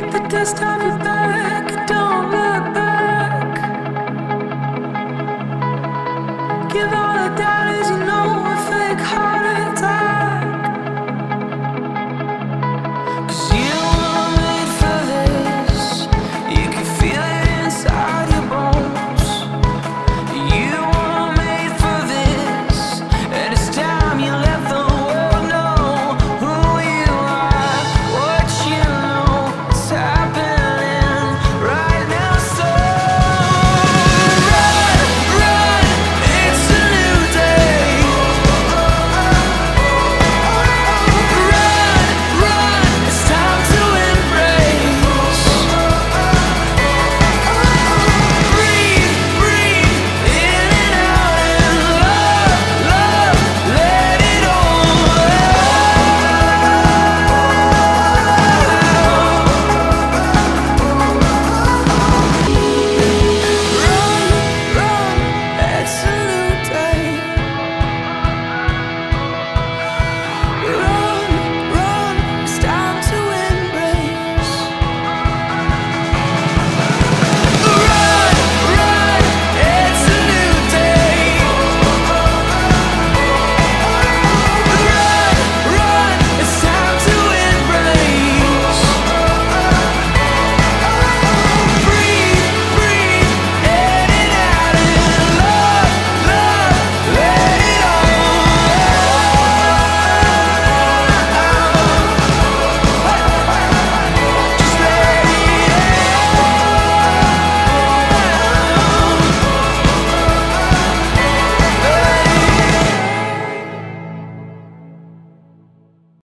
kick the dust off your back.